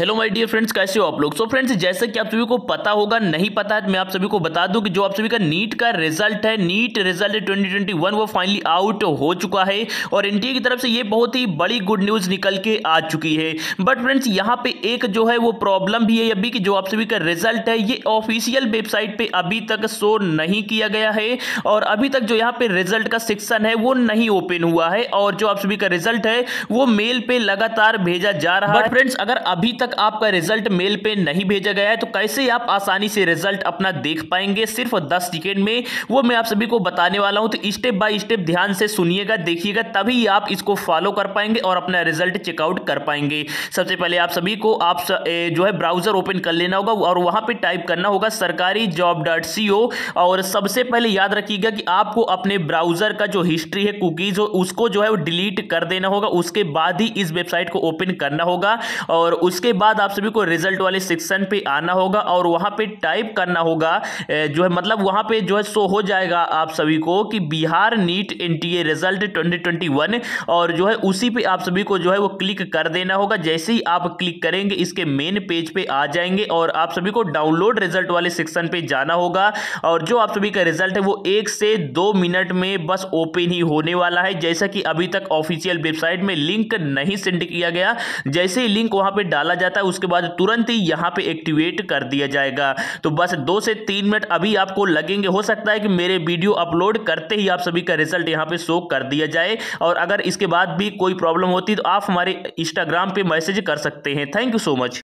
Hello my dear friends कैसे हो आप लोग? सो फ्रेंड्स जैसे कि आप सभी को पता होगा नहीं पता है मैं आप सभी को बता दूँ कि जो आप सभी का नीट का रिज़ल्ट है नीट रिज़ल्ट 2021 वो फाइनली आउट हो चुका है और इंडिया की तरफ़ से ये बहुत ही बड़ी गुड न्यूज़ निकल के आ चुकी है। बट फ्रेंड्स यहाँ पे एक जो है वो प्रॉब्लम भी है अभी कि जो आप सभी का रिज़ल्ट है ये ऑफिशियल वेबसाइट पर अभी तक शो नहीं किया गया है और अभी तक जो यहाँ पे रिज़ल्ट का सेक्शन है वो नहीं ओपन हुआ है और जो आप सभी का रिज़ल्ट है वो मेल पे लगातार भेजा जा रहा है। फ्रेंड्स अगर अभी तक आपका रिज़ल्ट मेल पे नहीं भेजा गया है तो कैसे आप आसानी से रिज़ल्ट अपना देख पाएँगे? सिर्फ़ दस सेकेंड में वो मैं आप सभी को बताने वाला हूँ तो स्टेप बाय स्टेप ध्यान से सुनिएगा देखिएगा तभी आप इसको फॉलो कर पाएँगे और अपना रिज़ल्ट चेकआउट कर पाएँगे। सबसे पहले आप सभी को आप स, ए, जो है ब्राउज़र ओपन कर लेना होगा और वहाँ पर टाइप करना होगा सरकारी जॉब डॉट सी ओ और सबसे पहले याद रखिएगा कि आपको अपने ब्राउज़र का जो हिस्ट्री है कुकीज उसको जो है डिलीट कर देना होगा उसके बाद ही इस वेबसाइट को ओपन करना होगा और उसके बाद आप सभी को रिज़ल्ट वाले सेक्शन पे आना होगा और वहाँ पे टाइप करना होगा। जो है मतलब वहाँ पे जो है शो हो जाएगा आप सभी को कि बिहार नीट एनटीए रिज़ल्ट 2021 और जो है, उसी पे आप सभी को जो है, वो क्लिक कर देना होगा। जैसे ही आप क्लिक करेंगे, इसके मेन पेज पे आ जाएँगे और आप सभी को डाउनलोड रिज़ल्ट वाले सेक्शन पे जाना होगा। और जो आप सभी का रिज़ल्ट है, वो एक से दो मिनट में बस ओपन ही होने वाला है। जैसा कि अभी तक ऑफिशियल वेबसाइट में लिंक नहीं सेंड किया गया। जैसे ही लिंक वहाँ पर डाला जाता है, उसके बाद तुरंत ही यहाँ पे एक्टिवेट कर दिया जाएगा। तो बस दो से तीन मिनट अभी आपको लगेंगे। हो सकता है कि मेरे वीडियो अपलोड करते ही आप सभी का रिज़ल्ट यहाँ पे शो कर दिया जाए। और अगर इसके बाद भी कोई प्रॉब्लम होती तो आप हमारे इंस्टाग्राम पर मैसेज कर सकते हैं। Thank you so much